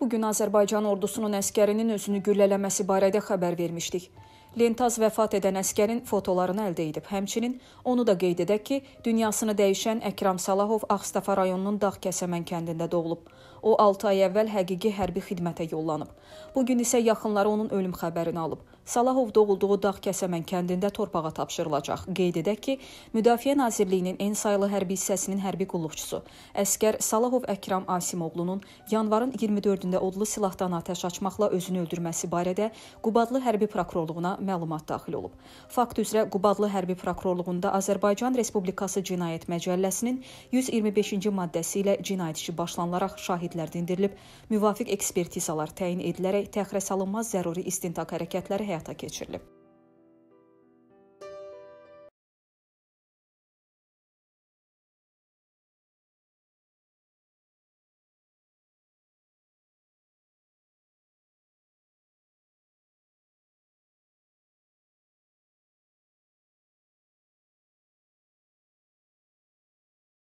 Bu gün Azərbaycan ordusunun əskərinin özünü güllələməsi barədə xəbər vermişdik. Lentaz vəfat edən əskərin fotolarını əldə edib. Həmçinin onu da qeyd edək ki, dünyasını dəyişən Əkram Salahov Ağstafa rayonunun Dağkəsəmən kəndində doğulub. O 6 ay əvvəl həqiqi hərbi xidmətə yollanıb. Bu gün isə yaxınları onun ölüm xəbərini alıb. Salahov doğulduğu Dağkəsəmən kəndində torpağa tapşırılacaq. Qeyd edək ki, Müdafiə Nazirliyinin en saylı hərbi hissəsinin hərbi qulluqçusu əskər Salahov Əkram Asimoğlunun yanvarın 24-də odlu silahdan atəş açmaqla özünü öldürməsi barədə Qubadlı hərbi prokurorluğuna məlumat daxil olub. Fakt üzrə Qubadlı hərbi prokurorluğunda Azərbaycan Respublikası Cinayət Məcəlləsinin 125-ci maddəsi ilə cinayət işi başlanılaraq şahidlər dindirilib, müvafiq ekspertizalar təyin edilərək təxirə salınmaz zəruri istintaq hərəkətləri həyata keçirilib.